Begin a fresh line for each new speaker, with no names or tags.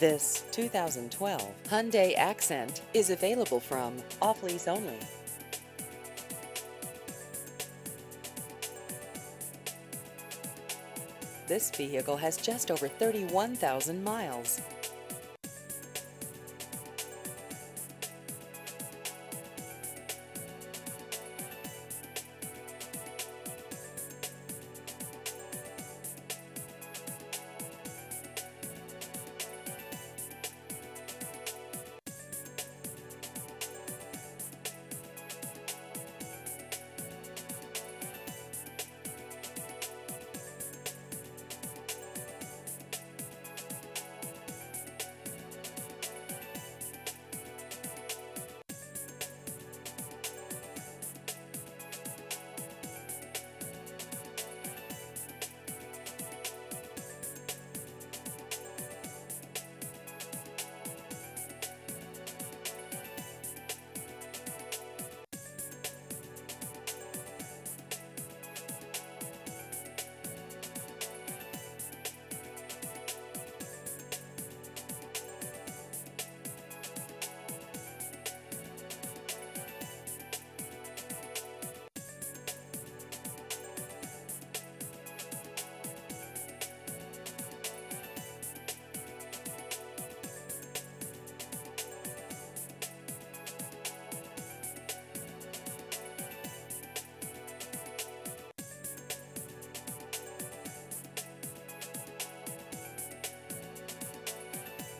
This 2012 Hyundai Accent is available from Off Lease Only. This vehicle has just over 31,000 miles.